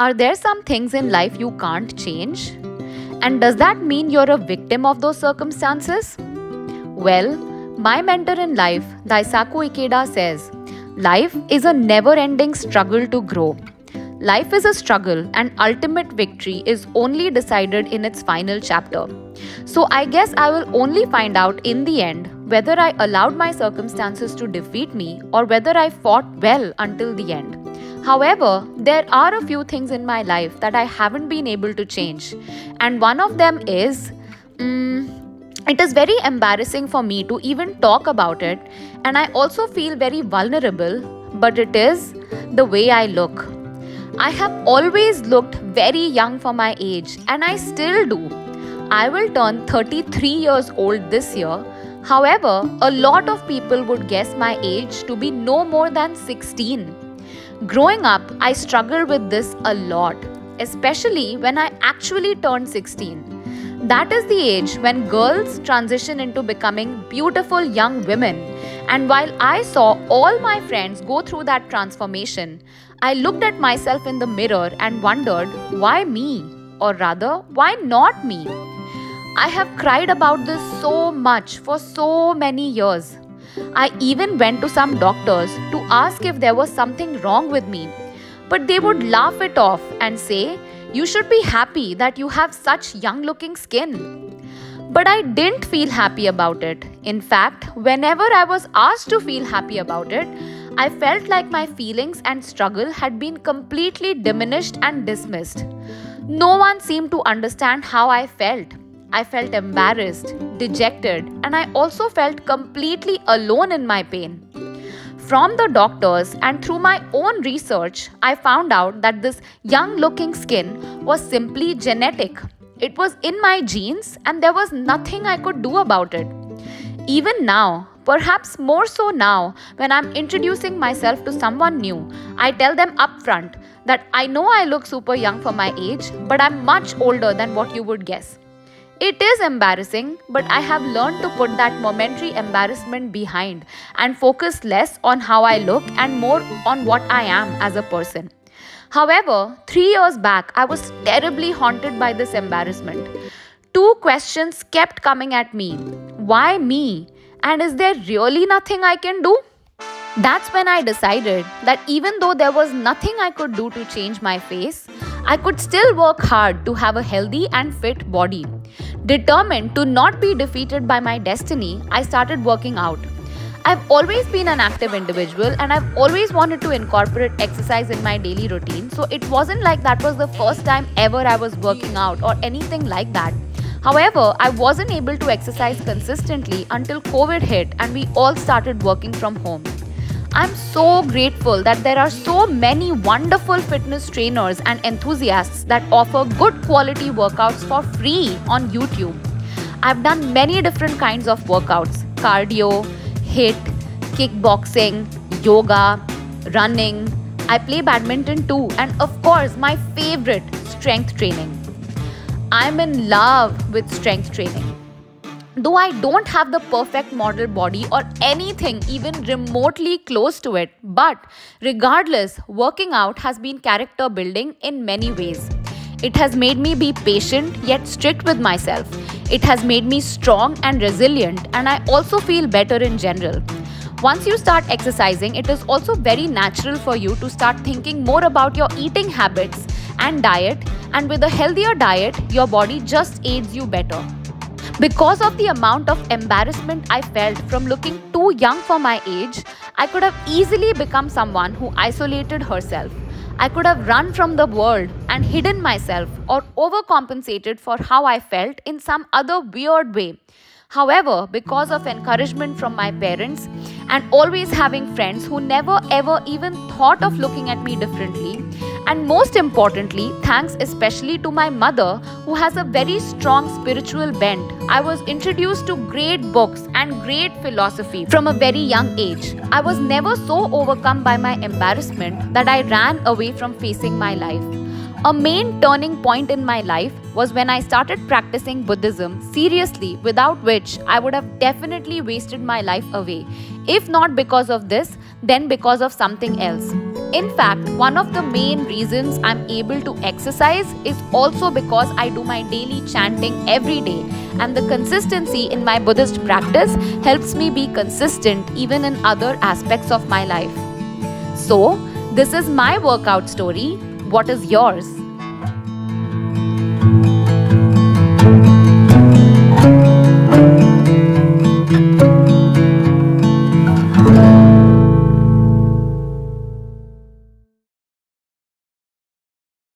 Are there some things in life you can't change? And does that mean you're a victim of those circumstances? Well, my mentor in life, Daisaku Ikeda, says life is a never ending struggle to grow. Life is a struggle, and ultimate victory is only decided in its final chapter. So, I guess I will only find out in the end whether I allowed my circumstances to defeat me or whether I fought well until the end. However, there are a few things in my life that I haven't been able to change, and one of them is. Um, it is very embarrassing for me to even talk about it, and I also feel very vulnerable, but it is the way I look. I have always looked very young for my age, and I still do. I will turn 33 years old this year. However, a lot of people would guess my age to be no more than 16. Growing up, I struggled with this a lot, especially when I actually turned 16. That is the age when girls transition into becoming beautiful young women. And while I saw all my friends go through that transformation, I looked at myself in the mirror and wondered, why me? Or rather, why not me? I have cried about this so much for so many years. I even went to some doctors to ask if there was something wrong with me. But they would laugh it off and say, You should be happy that you have such young looking skin. But I didn't feel happy about it. In fact, whenever I was asked to feel happy about it, I felt like my feelings and struggle had been completely diminished and dismissed. No one seemed to understand how I felt. I felt embarrassed, dejected, and I also felt completely alone in my pain. From the doctors and through my own research, I found out that this young looking skin was simply genetic. It was in my genes, and there was nothing I could do about it. Even now, Perhaps more so now, when I'm introducing myself to someone new, I tell them upfront that I know I look super young for my age, but I'm much older than what you would guess. It is embarrassing, but I have learned to put that momentary embarrassment behind and focus less on how I look and more on what I am as a person. However, three years back, I was terribly haunted by this embarrassment. Two questions kept coming at me Why me? And is there really nothing I can do? That's when I decided that even though there was nothing I could do to change my face, I could still work hard to have a healthy and fit body. Determined to not be defeated by my destiny, I started working out. I've always been an active individual and I've always wanted to incorporate exercise in my daily routine, so it wasn't like that was the first time ever I was working out or anything like that. However, I wasn't able to exercise consistently until COVID hit and we all started working from home. I'm so grateful that there are so many wonderful fitness trainers and enthusiasts that offer good quality workouts for free on YouTube. I've done many different kinds of workouts cardio, HIIT, kickboxing, yoga, running. I play badminton too, and of course, my favorite, strength training. I'm in love with strength training. Though I don't have the perfect model body or anything even remotely close to it, but regardless, working out has been character building in many ways. It has made me be patient yet strict with myself. It has made me strong and resilient, and I also feel better in general. Once you start exercising, it is also very natural for you to start thinking more about your eating habits and diet, and with a healthier diet, your body just aids you better. Because of the amount of embarrassment I felt from looking too young for my age, I could have easily become someone who isolated herself. I could have run from the world and hidden myself or overcompensated for how I felt in some other weird way. However, because of encouragement from my parents and always having friends who never ever even thought of looking at me differently, and most importantly, thanks especially to my mother who has a very strong spiritual bent, I was introduced to great books and great philosophy from a very young age. I was never so overcome by my embarrassment that I ran away from facing my life. A main turning point in my life was when I started practicing Buddhism seriously, without which I would have definitely wasted my life away. If not because of this, then because of something else. In fact, one of the main reasons I'm able to exercise is also because I do my daily chanting every day, and the consistency in my Buddhist practice helps me be consistent even in other aspects of my life. So, this is my workout story. What is yours?